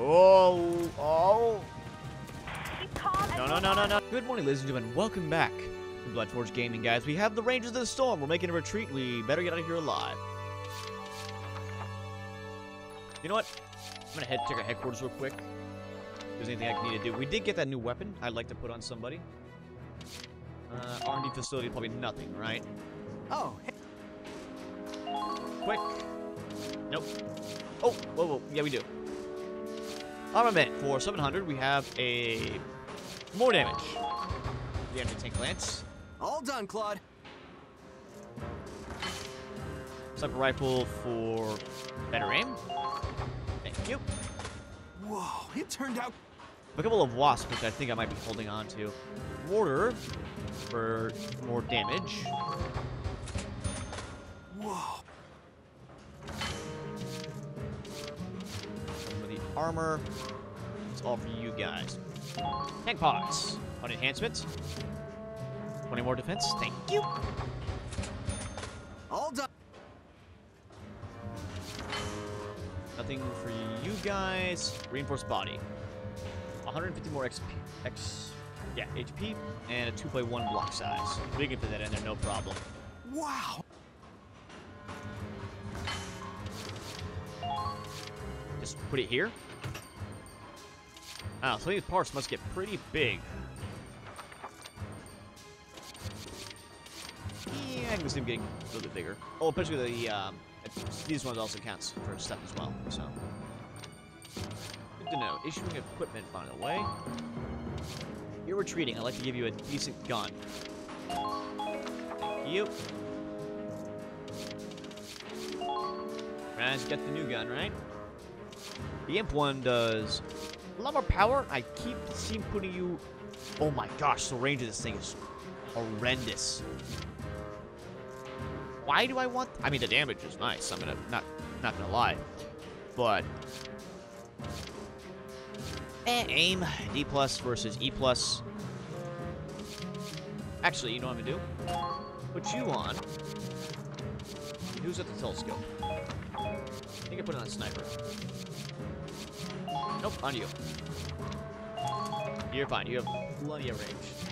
Oh, oh. No, no, no, no, no. Good morning, ladies and gentlemen. Welcome back to Blood Forged Gaming, guys. We have the Rangers of the Storm. We're making a retreat. We better get out of here alive. You know what? I'm gonna head check our headquarters real quick. If there's anything I need to do. We did get that new weapon. I'd like to put on somebody. Uh, R&D facility, probably nothing, right? Oh, hey, Quick. Nope. Oh, whoa, whoa. Yeah, we do. Armament. For 700, we have a... More damage. The anti-tank lance. all done, Claude. Sniper rifle for better aim. Thank you. Whoa, it turned out. A couple of wasps, which I think I might be holding on to. Mortar for more damage. Whoa. Armor. It's all for you guys. Tank pods on enhancement. 20 more defense. Thank you. All done. Nothing for you guys. Reinforced body. 150 more XP. X, yeah, HP, and a 2x1 block size. We can fit that in there, no problem. Wow. Just put it here. Ah, so these parts must get pretty big. Yeah, I can see them getting a little bit bigger. Oh, especially the, um, these ones also counts for stuff as well, so. Good to know. Issuing equipment, by the way. You're retreating. I'd like to give you a decent gun. Thank you. Raz, get the new gun, right? The Imp one does a lot more power. I keep seeing putting you... Oh my gosh, the range of this thing is horrendous. Why do I want... I mean, the damage is nice. I'm gonna... Not, not gonna lie. But... Eh, aim. D plus versus E plus. Actually, you know what I'm gonna do? Put you on. Who's at the telescope? I think I put it on sniper. Nope, on you. You're fine. You have plenty of range.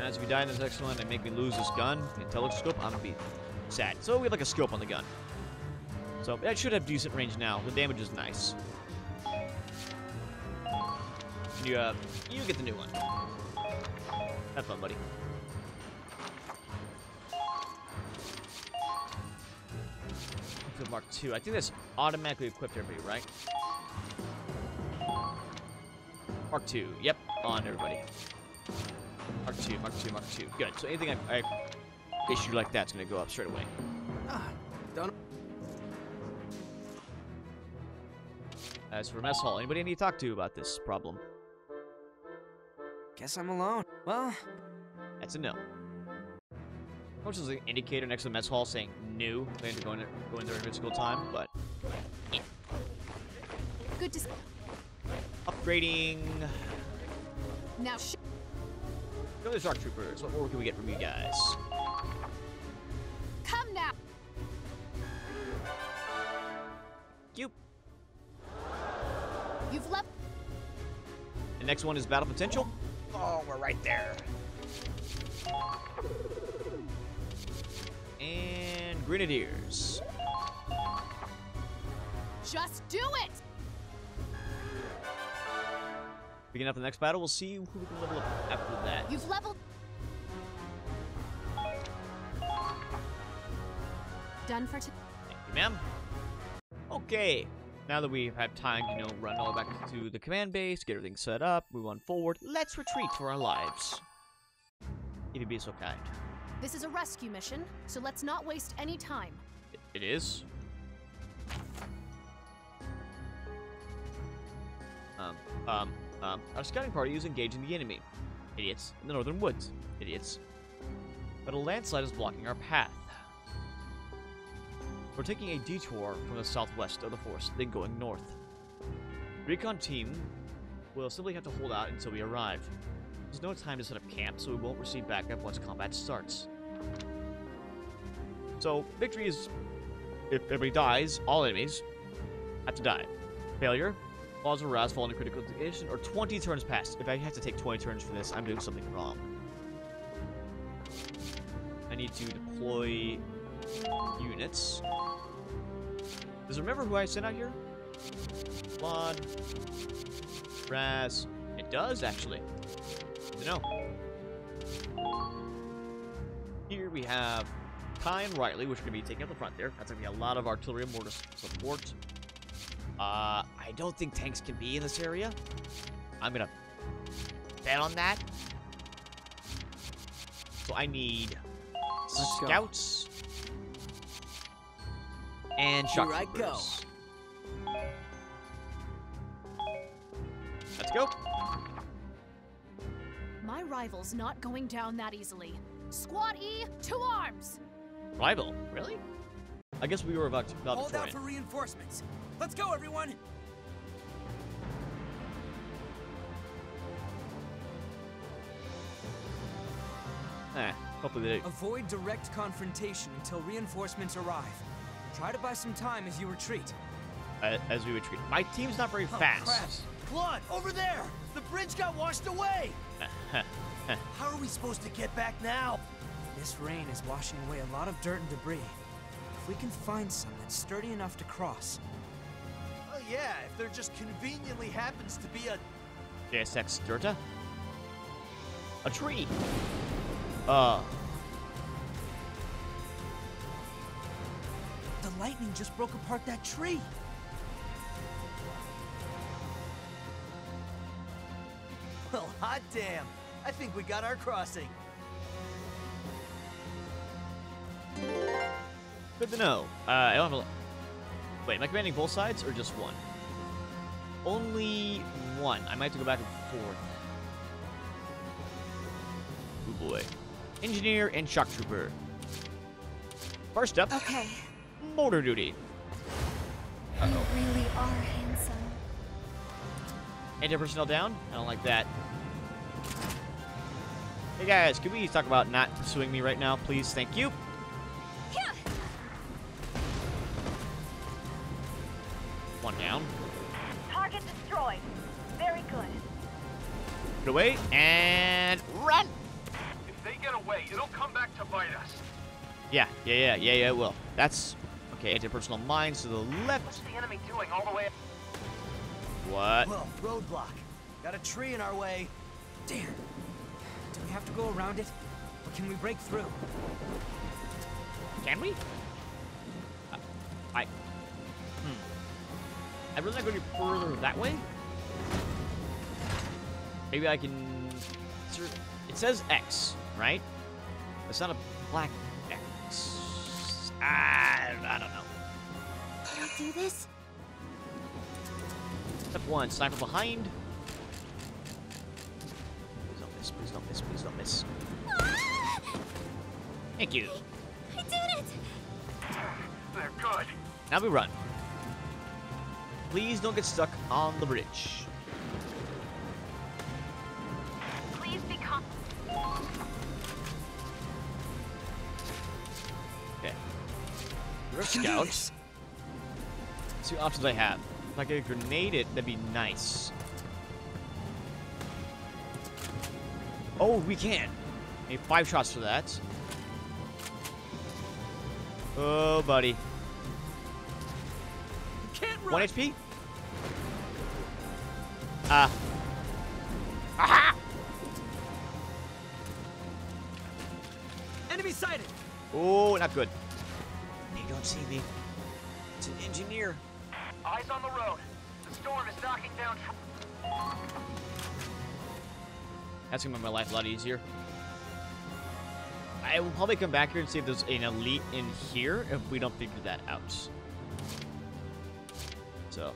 As if you die in this next one and make me lose this gun, telescope, I'm gonna be sad. So we have like a scope on the gun. So that should have decent range now. The damage is nice. You, uh, you get the new one. Have fun, buddy. Mark II. I think that's automatically equipped everybody, right? Mark II. Yep, on everybody. Mark II, Mark II, Mark II. Good. So anything I, I issue like that's gonna go up straight away. Ah, done. As for mess hall, anybody I need to talk to about this problem? Guess I'm alone. Well, That's a no. Which is an indicator next to the mess hall saying new. They had to go in go in there every single time, but Good to upgrading. now. To Shock Troopers. What more can we get from you guys? come now. You. You've left. The next one is battle potential. Oh, we're right there. Grenadiers. Just do it. Picking up the next battle, we'll see who we can level up after that. You've leveled. Done for today. Thank you, ma'am. Okay. Now that we've had time to, you know, run all back to the command base, get everything set up, move on forward, let's retreat for our lives. If you'd be so kind. This is a rescue mission, so let's not waste any time. It, is. Um, um, um, our scouting party is engaging the enemy. Idiots. In the northern woods. Idiots. But a landslide is blocking our path. We're taking a detour from the southwest of the forest, then going north. Recon team will simply have to hold out until we arrive. There's no time to set up camp, so we won't receive backup once combat starts. So, victory is if everybody dies, all enemies have to die. Failure, falls aroused, fall into critical condition, or 20 turns passed. If I have to take 20 turns for this, I'm doing something wrong. I need to deploy units. Does remember who I sent out here? Claude. Raz. It does, actually. To know. Here we have Kai and Riley, which are going to be taking up the front there. That's going to be a lot of artillery and mortar support. Uh, I don't think tanks can be in this area. I'm going to bet on that. So I need Let's go. scouts and shock Here I go. Let's go. My rival's not going down that easily. Squad E, to arms! Rival, really? I guess we were about to about Hold out for reinforcements. Let's go, everyone. Eh, hopefully they. Avoid direct confrontation until reinforcements arrive. Try to buy some time as you retreat. uh, as we retreat. My team's not very Oh, fast. crap. Claude, over there! The bridge got washed away! How are we supposed to get back now? This rain is washing away a lot of dirt and debris. If we can find some that's sturdy enough to cross. Oh yeah, if there just conveniently happens to be a... JSX Dirta. A tree. Uh, The lightning just broke apart that tree! Well, hot damn! I think we got our crossing. good to know. Uh, I don't have a. Wait, am I commanding both sides or just one? Only one. I might have to go back and forth. Oh boy. Engineer and shock trooper. First up, Okay, motor duty. you really are handsome. Anti-personnel down? I don't like that. Hey guys, can we talk about not pursuing me right now, please? Thank you. One down. Target destroyed. Very good. Get away and run. If they get away, it'll come back to bite us. Yeah, yeah, yeah, yeah, yeah. It will. That's okay. Anti-personnel mines to the left. What's the enemy doing all the way? What? Well, roadblock. Got a tree in our way. Damn. Do we have to go around it? Or can we break through? Can we? Uh, I. Hmm. I really not go any further that way. Maybe I can. sir- It says X, right? It's not a black X. I, I don't know. Can I do this? Step one, sniper behind. Please don't miss, please don't miss, please don't miss. Thank you. I did it! They're good. Now we run. Please don't get stuck on the bridge. Please be calm. Okay. You're a scout. this. Let's see what options I have. If I could grenade it, that'd be nice. Oh, we can. Need five shots for that. Oh, buddy. Can't One HP? Ah. Aha! Enemy sighted! Oh, not good. They don't see me. It's an engineer. Eyes on the road. The storm is knocking down. That's gonna make my life a lot easier. I will probably come back here and see if there's an elite in here if we don't figure that out. So,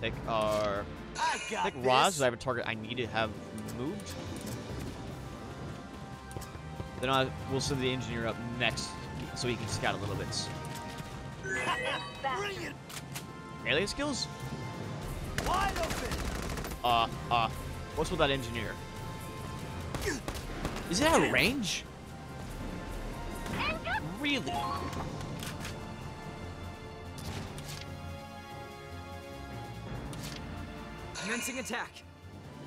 take our I got take this. Roz. I have a target I need to have moved. Then I we'll send the engineer up next so he can scout a little bit. Bring it Alien skills? wide open! Uh, uh, what's with that engineer? Is it out of range? Really? Commencing attack.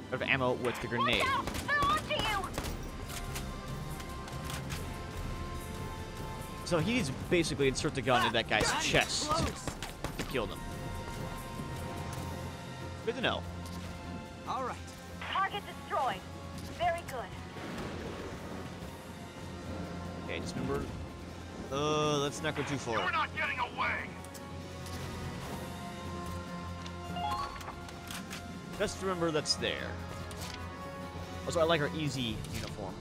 Out of ammo with the grenade. So he needs basically insert the gun in that guy's chest to kill them. Good to know. All right. Okay, just remember. Uh, let's not go too far. You're not getting away! Just remember that's there. Also, I like our easy uniform.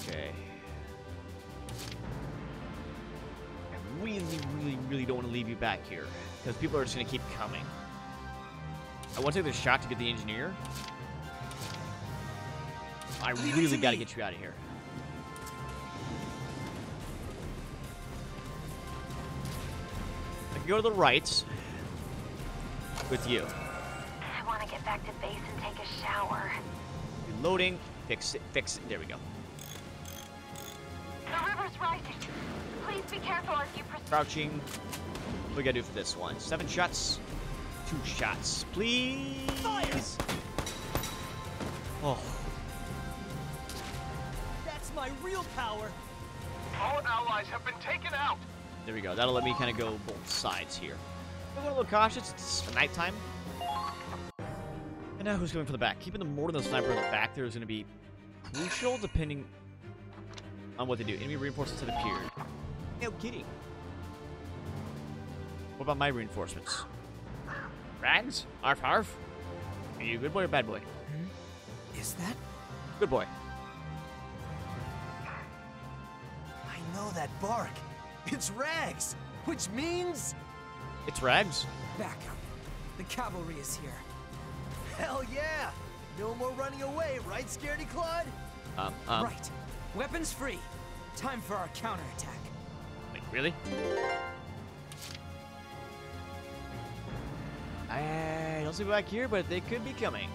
Okay. I really, really, really don't want to leave you back here. Because people are just going to keep coming. I want to take the shot to get the engineer. I really got to get you out of here. Can go to the right with you. I want to get back to base and take a shower. Reloading. Fix it. Fix it. There we go. The river's rising. Please be careful as you proceed. Crouching. What we gotta do for this one? Seven shots. Two shots, please. Fires! Oh, That's my real power. All allies have been taken out! There we go. That'll let me kind of go both sides here. I'm a little cautious. It's nighttime. And now who's going for the back? Keeping the mortar and the sniper in the back there is going to be crucial depending on what they do. Enemy reinforcements have appeared. No kidding. What about my reinforcements? Rags? Arf arf? Are you a good boy or bad boy? Hmm? Is that? Good boy. I know that bark. It's Rags, which means... It's Rags. Back up. The cavalry is here. Hell yeah! No more running away, right, Scaredy Claude? Um, um, right. Weapons free. Time for our counterattack. Wait, really? I don't see back here, but they could be coming.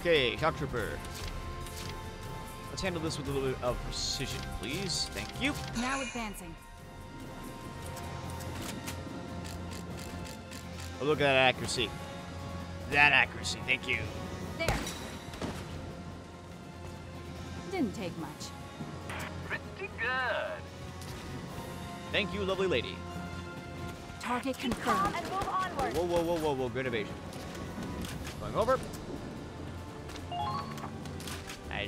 Okay, shock trooper. Let's handle this with a little bit of precision, please. Thank you. Now advancing. Oh, look at that accuracy. That accuracy. Thank you. There. Didn't take much. Pretty good. Thank you, lovely lady. Target confirmed. and move onward. Whoa, whoa, whoa, whoa, whoa. Good evasion. Going over.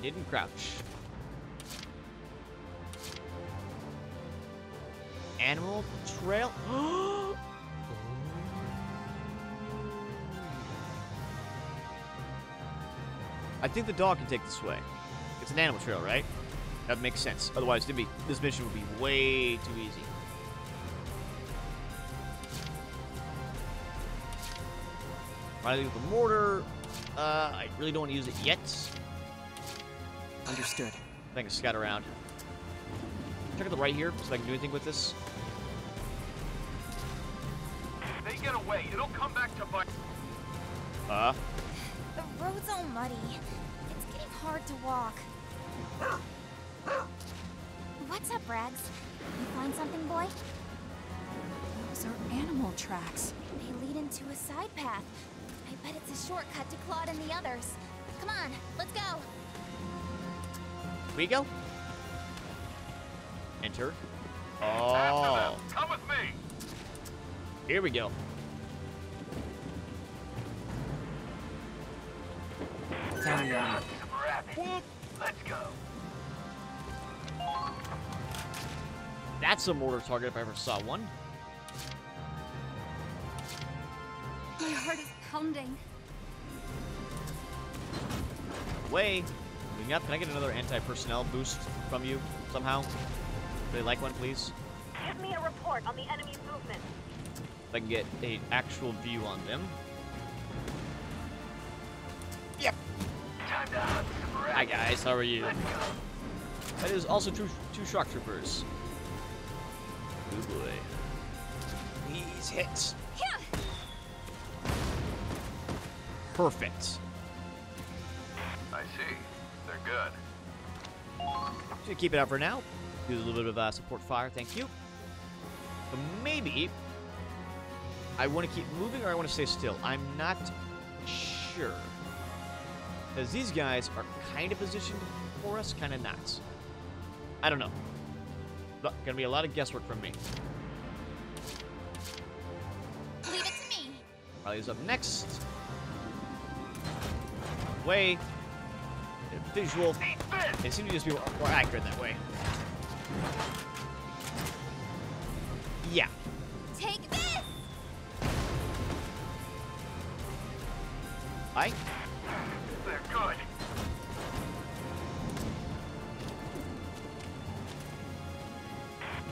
I didn't crouch. Animal trail. I think the dog can take this way. It's an animal trail, right? That makes sense. Otherwise, be, this mission would be way too easy. With the mortar. Uh, I really don't want to use it yet. Understood. I can scout around. Check out the right here, so I can do anything with this. If they get away, it'll come back to bite. Uh, The road's all muddy. It's getting hard to walk. What's up, Rags? You find something, boy? Those are animal tracks. They lead into a side path. I bet it's a shortcut to Claude and the others. Come on, let's go. We go. Enter. Oh. Come with me. here we go. Found the enemy. Let's go. That's a mortar target if I ever saw one. My heart is pounding. Way. Moving. Can I get another anti-personnel boost from you somehow? Really like one, please? Give me a report on the enemy's movement. If I can get a actual view on them. Time to hunt some rabbit. Hi guys, how are you? That is also two two shock troopers. Oh boy. These hits. Yeah. Perfect. Gonna keep it out for now. Do a little bit of uh, support fire, thank you. But maybe I want to keep moving or I want to stay still. I'm not sure. Because these guys are kind of positioned for us, kind of not. I don't know. But gonna be a lot of guesswork from me. Leave it to me. Riley's up next. Way. Visual. They seem to just be more more accurate that way. Yeah. Take this. I. They're good.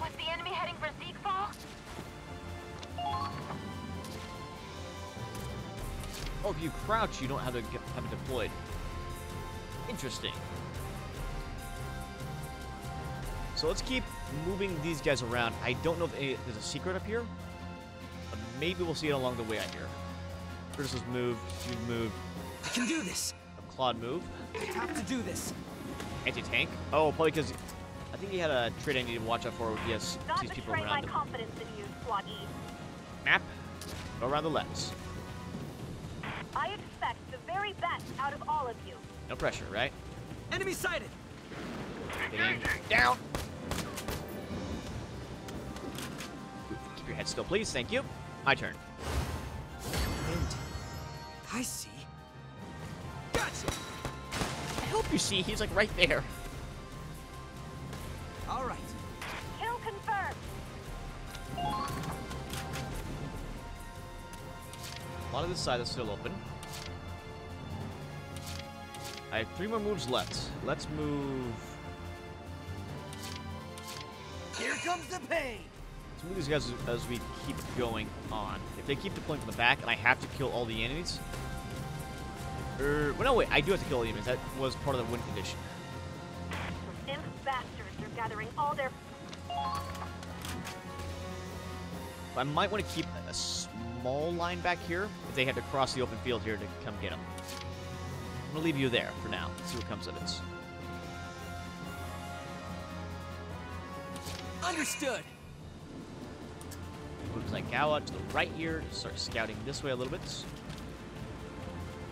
Was the enemy heading for Zeekfall? Oh, if you crouch, you don't have to get, have it deployed. Interesting. So let's keep moving these guys around. I don't know if any, there's a secret up here. But maybe we'll see it along the way out here. Curtis has moved. You've moved. I can do this. Claude move. I have to do this. Anti-tank. Oh, probably because I think he had a trait I need to watch out for. He has Not sees people betray my around him. confidence in you, Squad E. Map. Go around the lens. I expect the very best out of all of you. No pressure, right? Enemy sighted. Getting down. Keep your head still, please. Thank you. My turn. Wind. I see. Gotcha. I hope you see. He's like right there. All right. Kill confirmed. A lot of this side is still open. I have three more moves left. Let's move. Here comes the pain. Let's move these guys as, as we keep going on. If they keep deploying from the back and I have to kill all the enemies. Er, well, no, wait. I do have to kill all the enemies. That was part of the win condition. Those imp bastards are gathering all their I might want to keep a small line back here if they had to cross the open field here to come get them. I'm gonna leave you there for now. See what comes of it. Understood. Move Zangawa to the right here. Start scouting this way a little bit.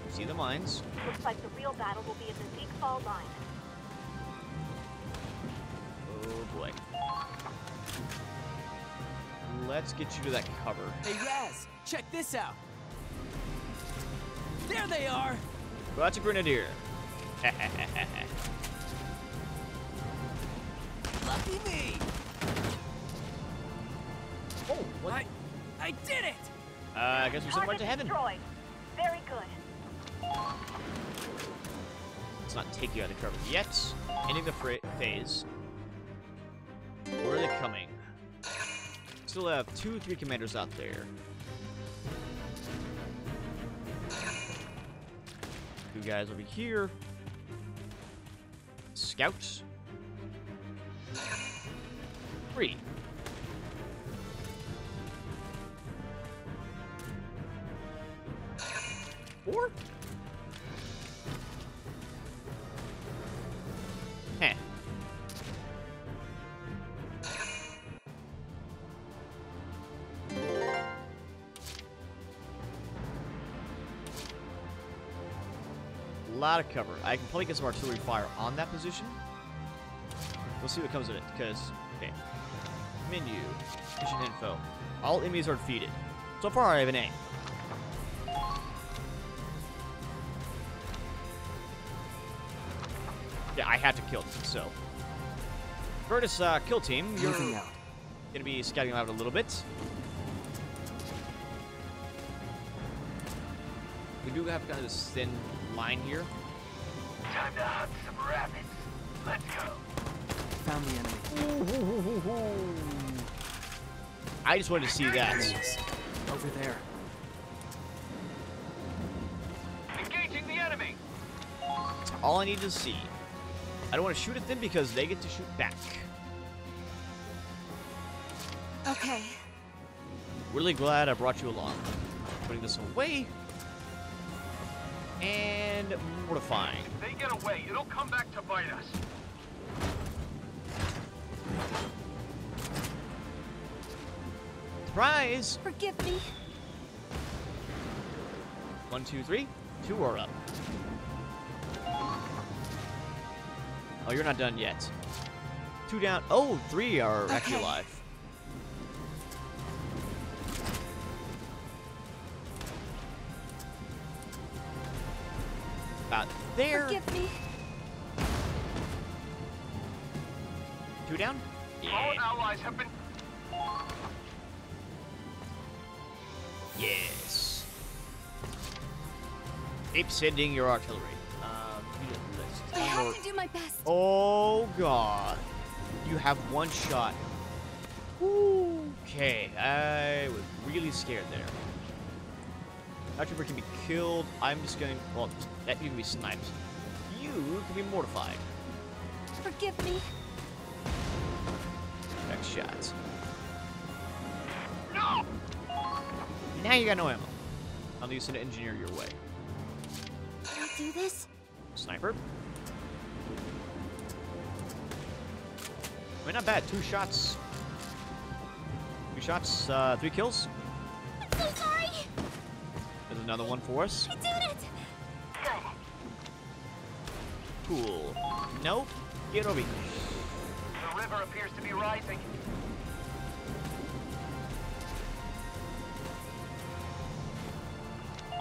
See the mines. Looks like the real battle will be at the Zeekfall line. Oh boy. Let's get you to that cover. Hey, Raz, check this out. There they are. That's a grenadier. Lucky me. oh, what? I, I did it. Uh, I guess we're sent right to heaven. destroyed. Very good. Let's not take you out of the cover yet. Ending the phase. Where are they coming? Still have two, three commanders out there. Two guys over here. Scouts. Three. Four? Lot of cover. I can probably get some artillery fire on that position. We'll see what comes of it, because, okay. Menu. Mission info. All enemies are defeated. So far, I have an A. Yeah, I had to kill them, so. Curtis, uh, kill team, you're out. gonna be scouting out a little bit. We do have kind of this thin line here. Time to hunt some rabbits. Let's go. Found the enemy. I just wanted to see that. Over there. Engaging the enemy. All I need to see. I don't want to shoot at them because they get to shoot back. Okay. Really glad I brought you along. Putting this away. And mortifying. If they get away, it'll come back to bite us. Surprise! Forgive me. One, two, three. Two are up. Oh, you're not done yet. Two down. Oh, three are actually alive. About there. Forgive me. Two down. All allies have been Yes. Keep sending your artillery. Um, you did list. I have to do my best. Oh god. You have one shot. Okay, I was really scared there. That trooper can be killed. I'm just going. Well, that you can be sniped. You can be mortified. Forgive me. Next shot. no. Now you got no ammo. I'll use an engineer your way. Can I do this? Sniper. I mean, not bad. Two shots. Two shots, uh, three kills. Another one for us. I did it. Good. Cool. Nope. Get over here. The river appears to be rising.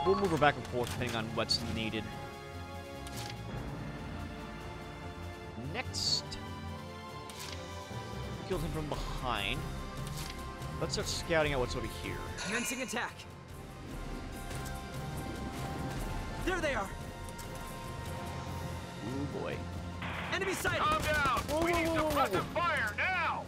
We'll move her back and forth depending on what's needed. Next. Killed him from behind. Let's start scouting out what's over here. Commencing attack. There they are. Ooh boy. Enemy sighted. Calm down. Whoa, we whoa, need whoa, whoa, suppressive whoa. fire now.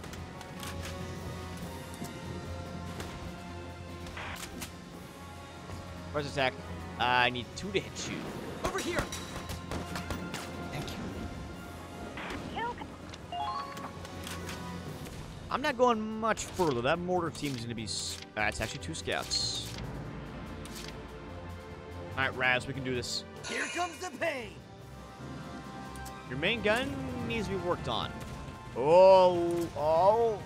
First attack. I need two to hit you. Over here. Thank you. I'm not going much further. That mortar team is going to be. s- Uh, it's actually two scouts. All right, Raz, we can do this. Here comes the pain. Your main gun needs to be worked on. Oh, oh.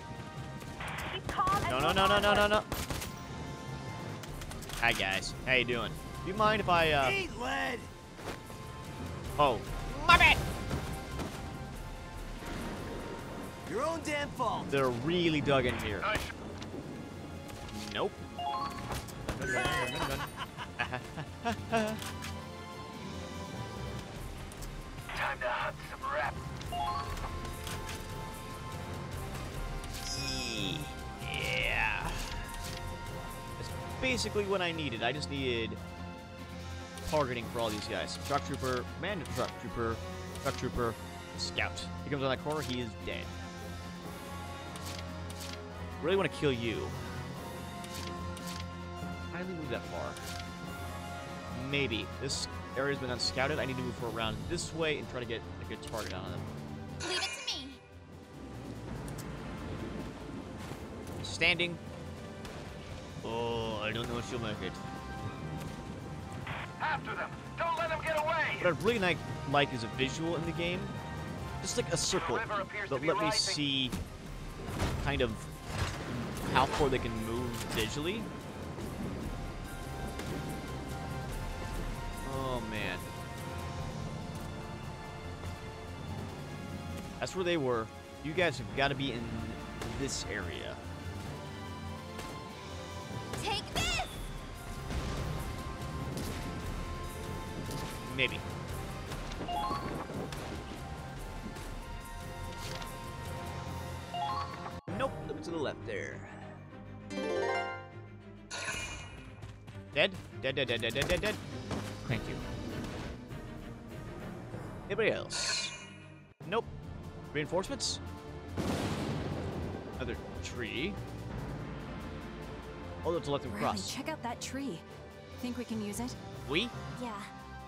Keep calm and No, no, no, no, no, no, no. Hi, guys. How you doing? Do you mind if I, uh... Eat lead. Oh. My bad! Your own damn fault. They're really dug in here. Nice. Nope. Time to hunt some rap. Yeah. That's basically what I needed. I just needed targeting for all these guys. Truck trooper, man truck trooper, truck trooper, scout. He comes on that corner, he is dead. Really want to kill you. I didn't move that far. Maybe. This area's been unscouted. I need to move for around this way and try to get a good target on them. Leave it to me. Standing. Oh, I don't know if she'll make it. After them. Don't let them get away. What I'd really like, like is a visual in the game. Just like a circle. But to be let me see kind of how far they can move visually. That's where they were. You guys have got to be in this area. Take this. Maybe. Nope, look to the left there. Dead? Dead, dead, dead, dead, dead, dead, dead. Thank you. Anybody else? Nope. Reinforcements? Another tree. Oh, to let them Riley, cross. check out that tree. Think we can use it? We? Yeah.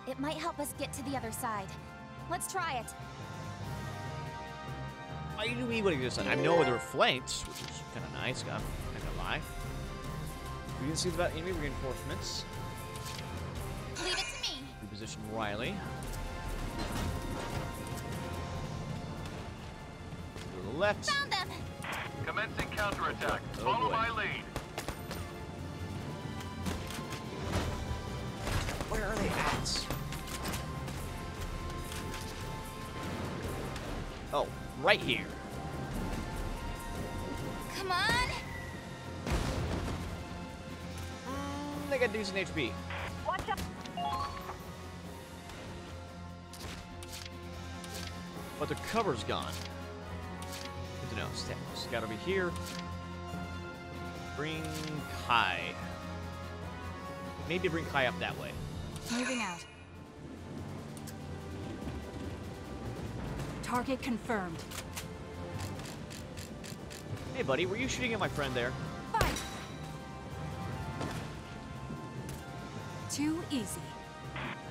It might help us get to the other side. Let's try it. I do mean what he just said. I know they're flanked, which is kind of nice. I'm not gonna lie. We can see about enemy reinforcements. Leave it to me. Reposition Riley the left. Found them! Commencing counterattack. Oh, Follow boy. my lead. Where are they at? Oh, right here. Come on! Mm, they got decent HP. Watch out! But the cover's gone. Good to know. Step. Scout over here. Bring Kai. Maybe bring Kai up that way. Moving out. Target confirmed. Hey, buddy, were you shooting at my friend there? Fight! Too easy.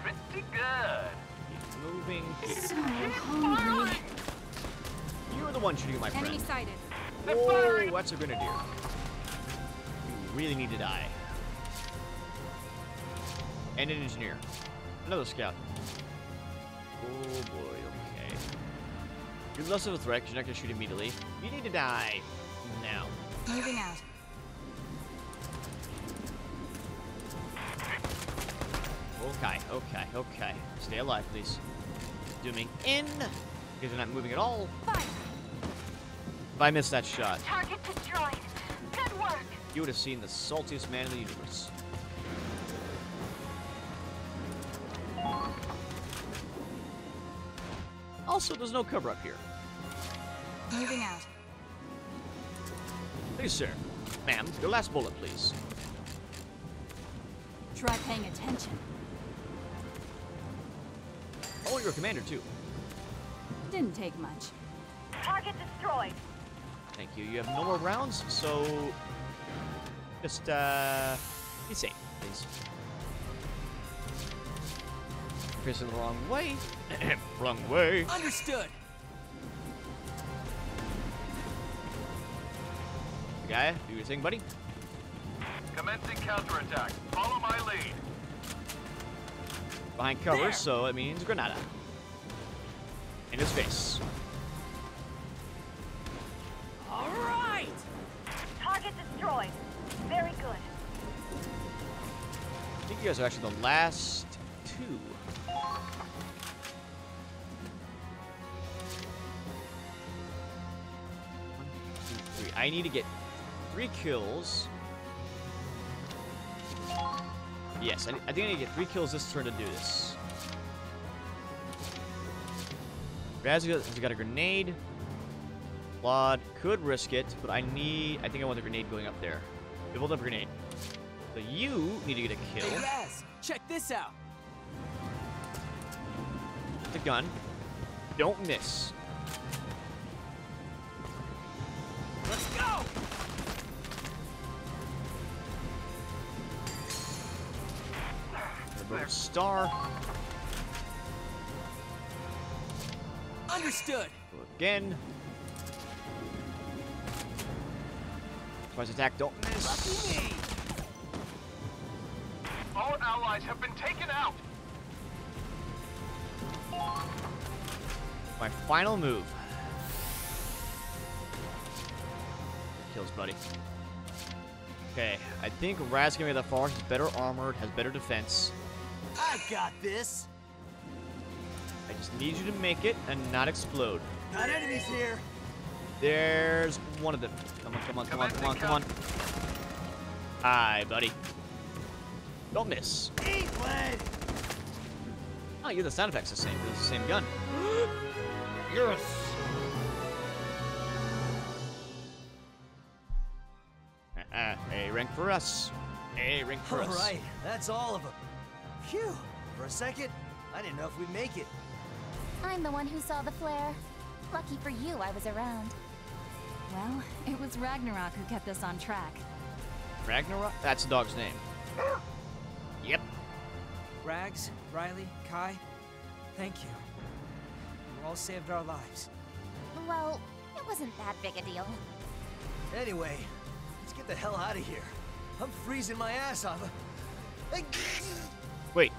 Pretty good. Keep moving. So hungry. You're the one shooting at my friend. Enemy sighted. That's a grenadier. You really need to die. And an engineer. Another scout. Oh boy, okay. You're less of a threat 'cause you're not gonna shoot immediately. You need to die. Now. Moving out. Okay, okay, okay. Stay alive, please. Zooming in. Because you're not moving at all. Fight! If I missed that shot, Target destroyed. Good work. you would have seen the saltiest man in the universe. Also, there's no cover up here. Moving out. Please, sir. Ma'am, your last bullet, please. Try paying attention. Oh, you're a commander, too. Didn't take much. Target destroyed. Thank you. You have no more rounds, so... Just, uh... Be safe, please. Facing the wrong way. wrong way. Understood. Guy, do your thing, buddy. Commencing counterattack. Follow my lead. Behind cover, so it means Granada. In his face. Guys are actually the last two. One, two, three. I need to get three kills. Yes, I, I think I need to get three kills this turn to do this. Raz has got a grenade. Claude could risk it, but I need. I think I want the grenade going up there. We both have a grenade. So you need to get a kill. Hey, Raz, check this out. the gun. Don't miss. Let's go. Star. Understood. Go again. Twice attack. Don't miss. Lucky me. All allies have been taken out. My final move. Kills, buddy. Okay, I think Raz can get that far. He's better armored, has better defense. I got this. I just need you to make it and not explode. Got enemies here. There's one of them. Come on, come on, come on, come on, come on. Hi, buddy. Don't miss. Eat lead. Oh, you the sound effects are the same. It's the same gun. yes. Uh, a rank for us. A rank for All us. right, that's all of them. Phew. For a second, I didn't know if we'd make it. I'm the one who saw the flare. Lucky for you, I was around. Well, it was Ragnarok who kept us on track. Ragnarok? That's the dog's name. Yep. Rags, Riley, Kai, thank you. You all saved our lives. Well, it wasn't that big a deal. Anyway, let's get the hell out of here. I'm freezing my ass off. Wait.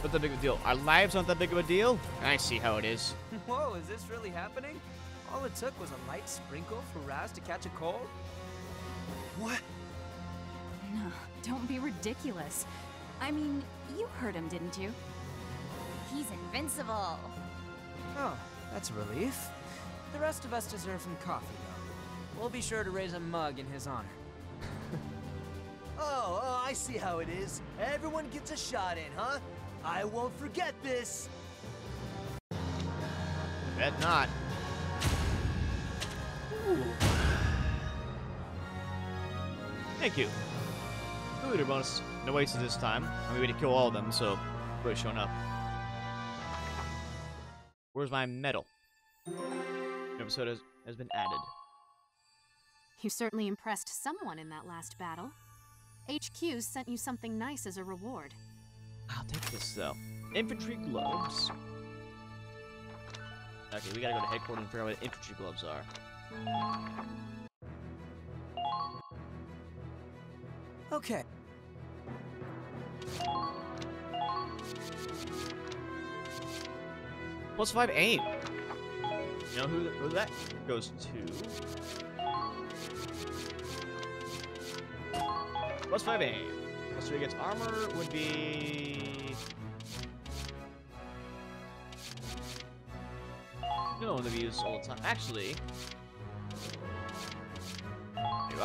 What's that big of a deal? Our lives aren't that big of a deal? I see how it is. Whoa, is this really happening? All it took was a light sprinkle for Raz to catch a cold? What? No, don't be ridiculous. I mean, you heard him, didn't you? He's invincible. Oh, that's a relief. The rest of us deserve some coffee, though. We'll be sure to raise a mug in his honor. Oh, oh, I see how it is. Everyone gets a shot in, huh? I won't forget this. Bet not. Ooh. Thank you. Two leader bonus. No wasted this time. I mean, we had to kill all of them, so would have shown up. Where's my medal? New episode has, has been added. You certainly impressed someone in that last battle. HQ sent you something nice as a reward. I'll take this though. Infantry gloves. Okay, we gotta go to headquarters and figure out what infantry gloves are. Okay. Plus five aim. You know who, who that goes to? Plus five aim. Plus three against armor would be. No one we use all the time. Actually, you.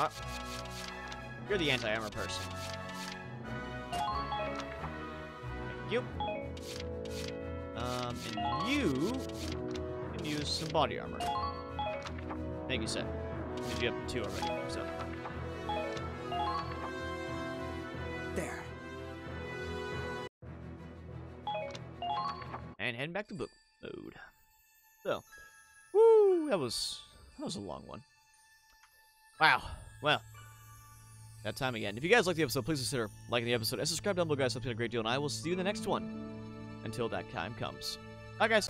You're the anti-armor person. You. Um, and you can use some body armor. Thank you, Seth. Because you have two already, so. There. And heading back to book mode. So, woo, that was that was a long one. Wow. Well, that time again. If you guys like the episode, please consider liking the episode and subscribe down below, guys. It's been a great deal, and I will see you in the next one. Until that time comes. Bye, guys.